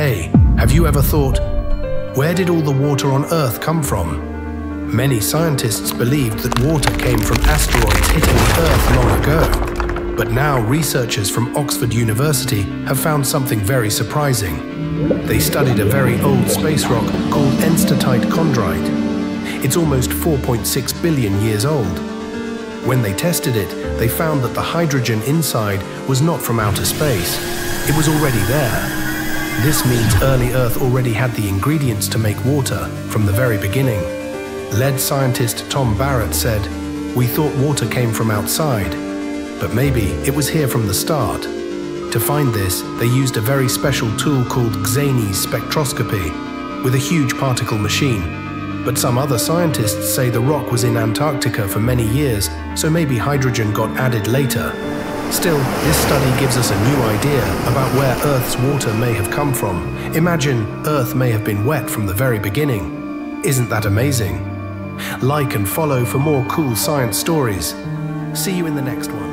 hey, have you ever thought, where did all the water on Earth come from? Many scientists believed that water came from asteroids hitting the Earth long ago. But now researchers from Oxford University have found something very surprising. They studied a very old space rock called Enstatite chondrite. It's almost 4.6 billion years old. When they tested it, they found that the hydrogen inside was not from outer space. It was already there. This means early Earth already had the ingredients to make water from the very beginning. Lead scientist Tom Barrett said, We thought water came from outside, but maybe it was here from the start. To find this, they used a very special tool called XANES spectroscopy, with a huge particle machine. But some other scientists say the rock was in Antarctica for many years, so maybe hydrogen got added later. Still, this study gives us a new idea about where Earth's water may have come from. Imagine Earth may have been wet from the very beginning. Isn't that amazing? Like and follow for more cool science stories. See you in the next one.